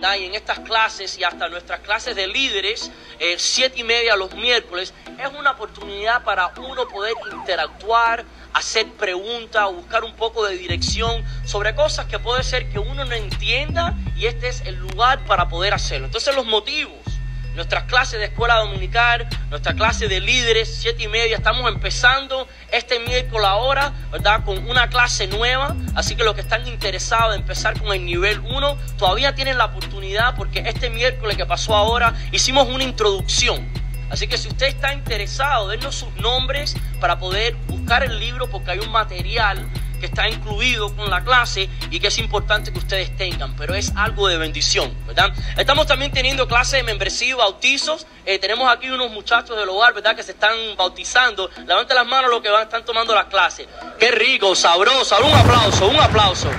Y en estas clases y hasta nuestras clases de líderes, eh, siete y media los miércoles, es una oportunidad para uno poder interactuar, hacer preguntas, buscar un poco de dirección sobre cosas que puede ser que uno no entienda y este es el lugar para poder hacerlo. Entonces los motivos nuestras clases de escuela dominical, nuestra clase de líderes, siete y media. Estamos empezando este miércoles ahora, ¿verdad? Con una clase nueva. Así que los que están interesados en empezar con el nivel 1, todavía tienen la oportunidad porque este miércoles que pasó ahora hicimos una introducción. Así que si usted está interesado, dennos sus nombres para poder buscar el libro porque hay un material que está incluido con la clase y que es importante que ustedes tengan, pero es algo de bendición, ¿verdad? Estamos también teniendo clases de membresía y bautizos. Eh, tenemos aquí unos muchachos del hogar, ¿verdad? Que se están bautizando. Levanten las manos los que van, están tomando las clases. Qué rico, sabroso. Un aplauso, un aplauso.